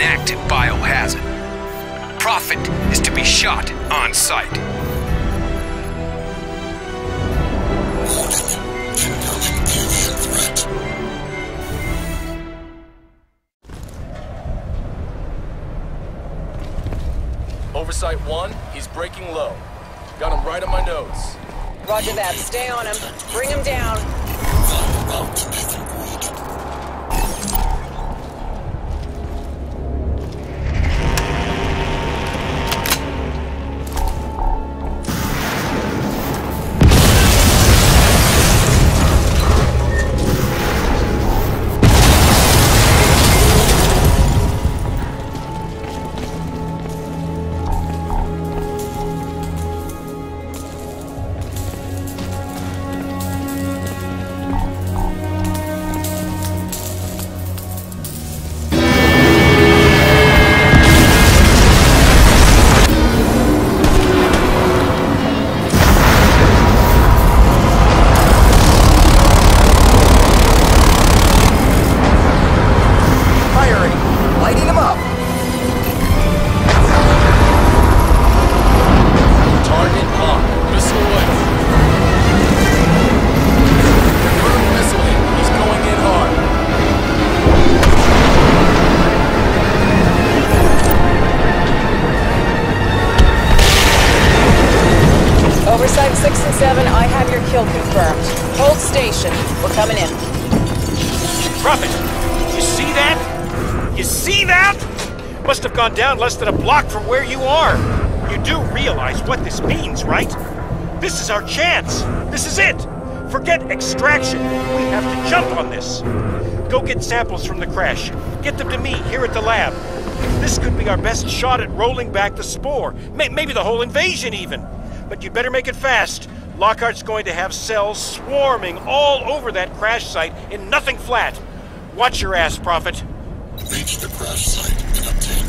designated an active biohazard. Prophet is to be shot on sight. Oversight 1, he's breaking low. Got him right on my nose. Roger that. Stay on him. Bring him down. Gone down less than a block from where you are. You do realize what this means, right? This is our chance. This is it. Forget extraction. We have to jump on this. Go get samples from the crash. Get them to me here at the lab. This could be our best shot at rolling back the spore. May- maybe the whole invasion, even. But you'd better make it fast. Lockhart's going to have cells swarming all over that crash site in nothing flat. Watch your ass, Prophet. Reach the crash site and obtain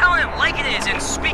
tell him like it is and speak.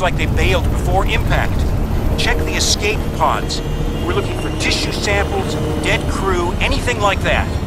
like they bailed before impact. Check the escape pods. We're looking for tissue samples, dead crew, anything like that.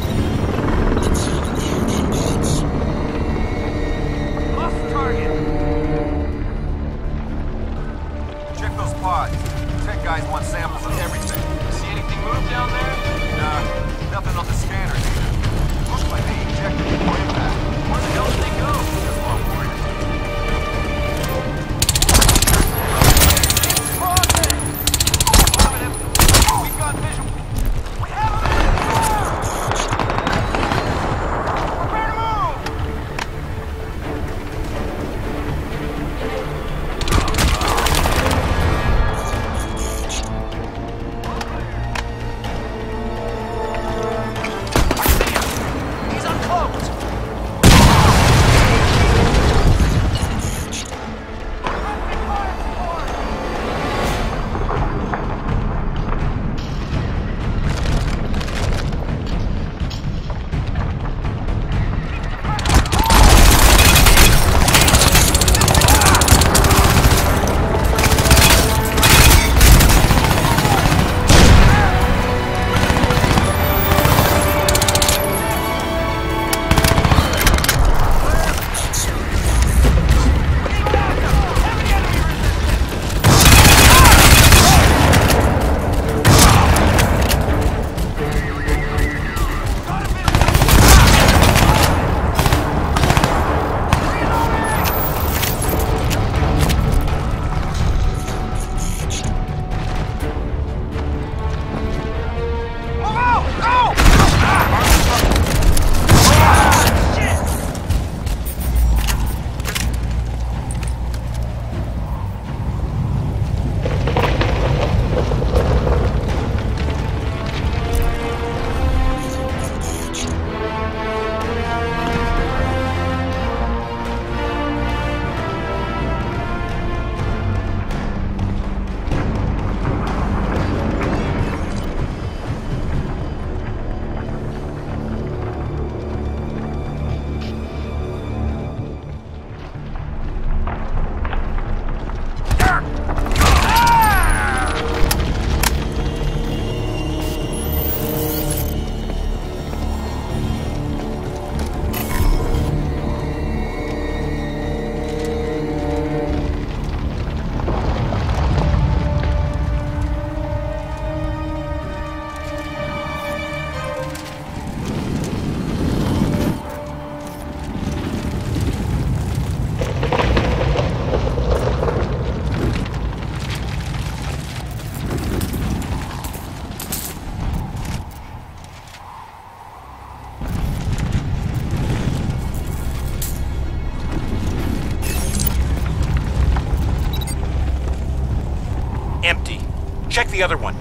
Check the other one.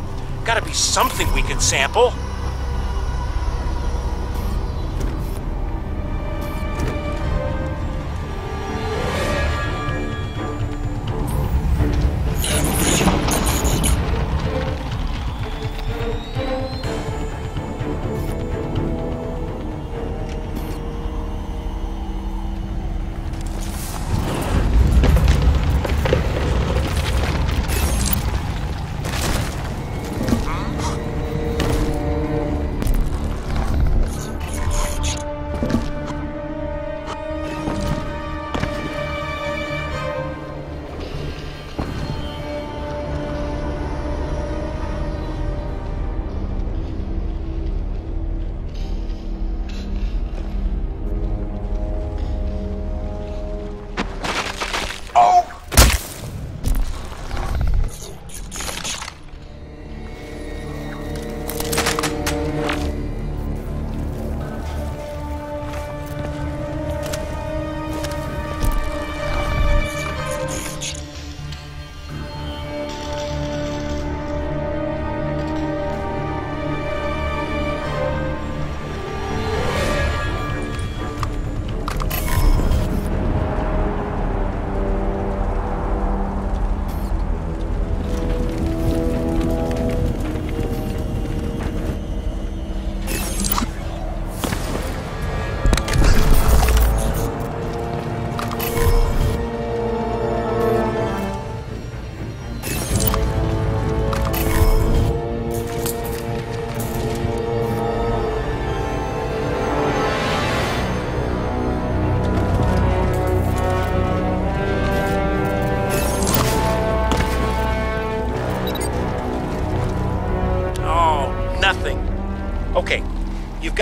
Gotta be something we can sample.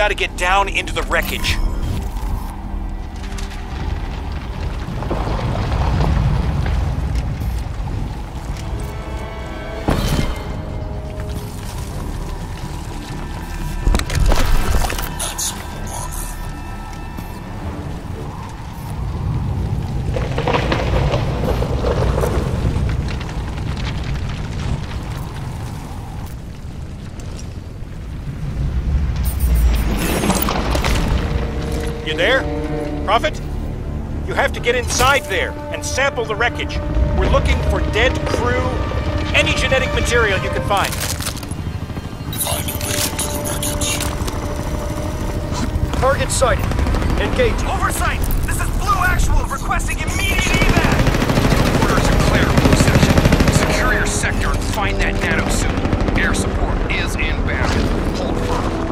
Got to get down into the wreckage. Prophet? You have to get inside there and sample the wreckage. We're looking for dead crew, any genetic material you can find. Find a way into the wreckage. Target sighted. Engaging. Oversight! This is Blue Actual requesting immediate evac! Orders are clear, Blue Section. Secure your sector and find that nanosuit. Air support is inbound. Hold firm.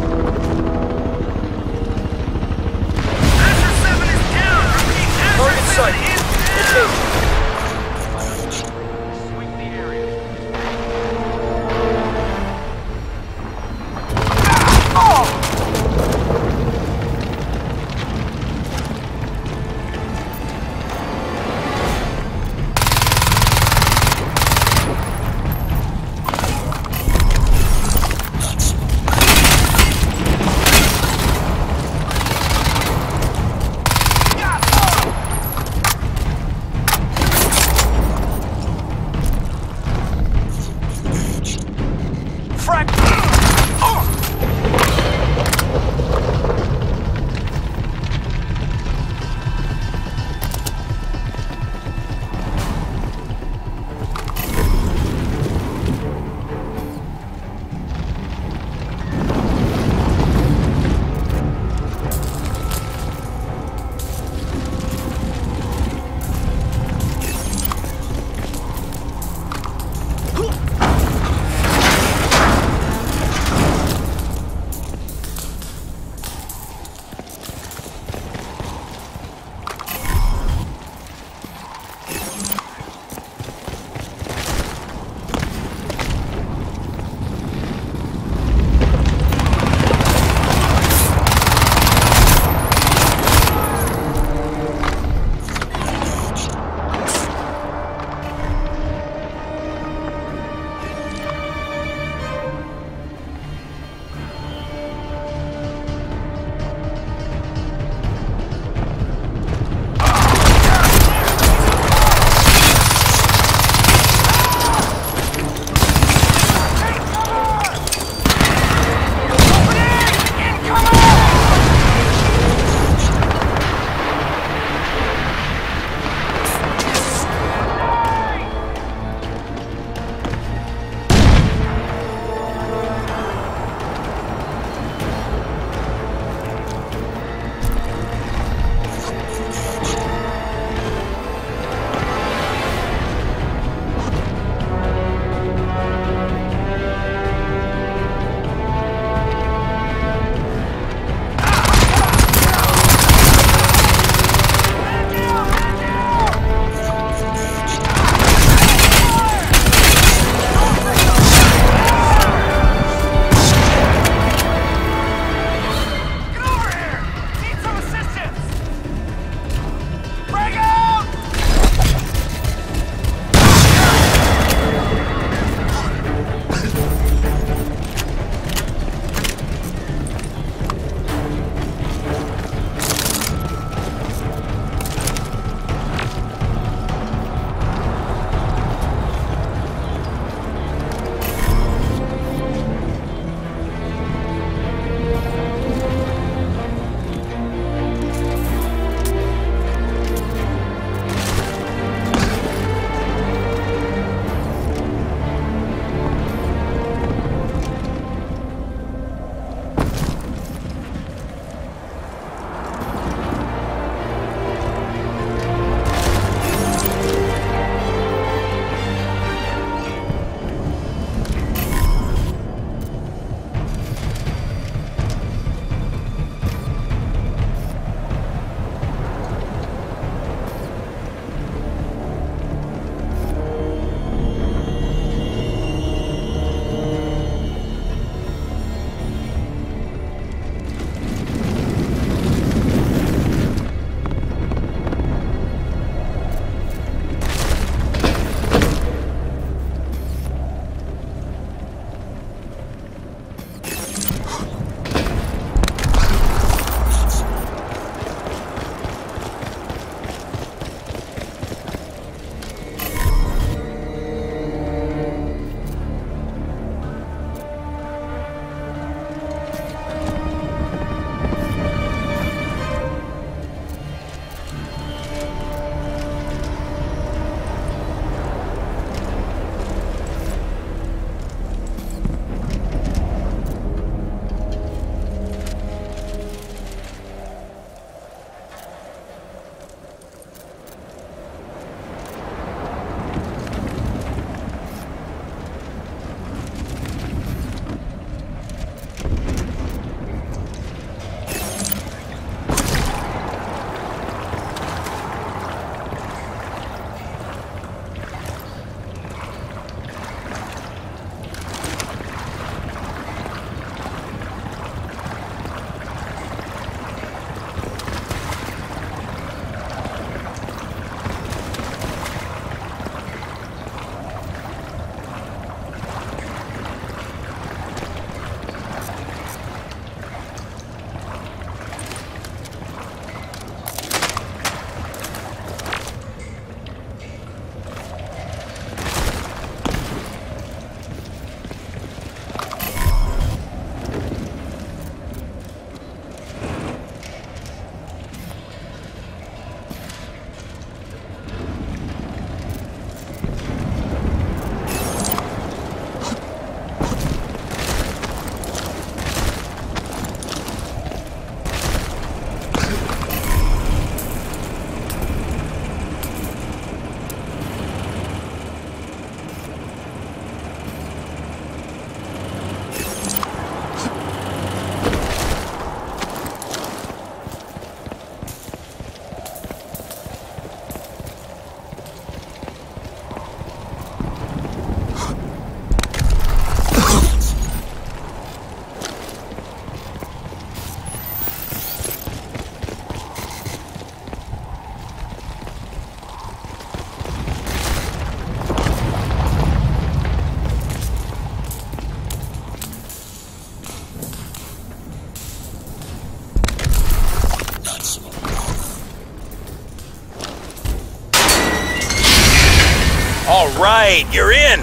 You're in.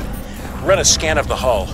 Run a scan of the hull.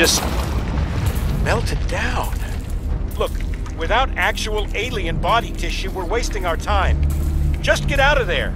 Just melted down. Look, without actual alien body tissue, we're wasting our time. Just get out of there.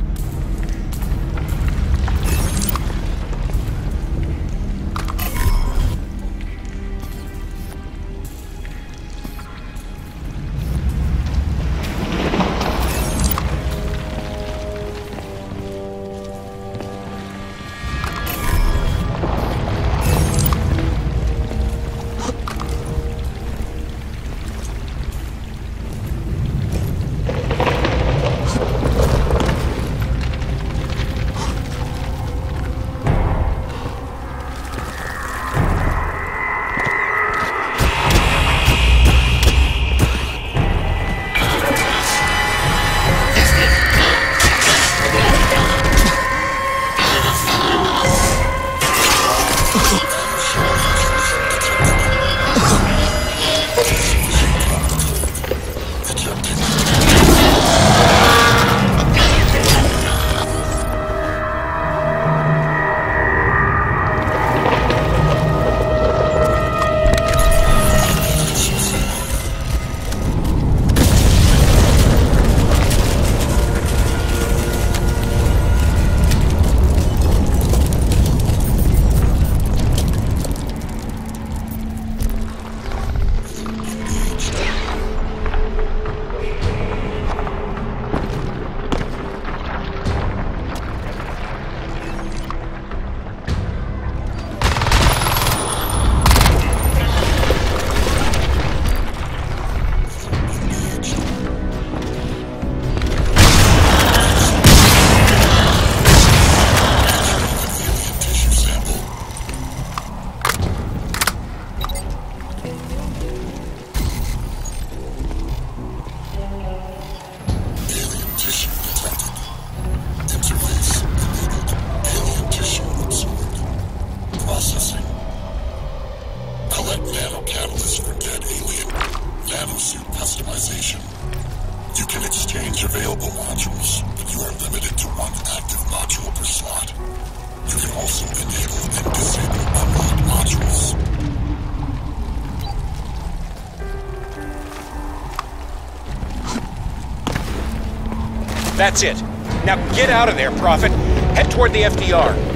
That's it. Now get out of there, Prophet. Head toward the FDR.